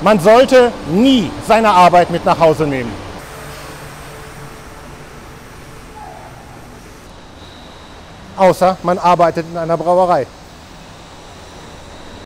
Man sollte nie seine Arbeit mit nach Hause nehmen. Außer man arbeitet in einer Brauerei.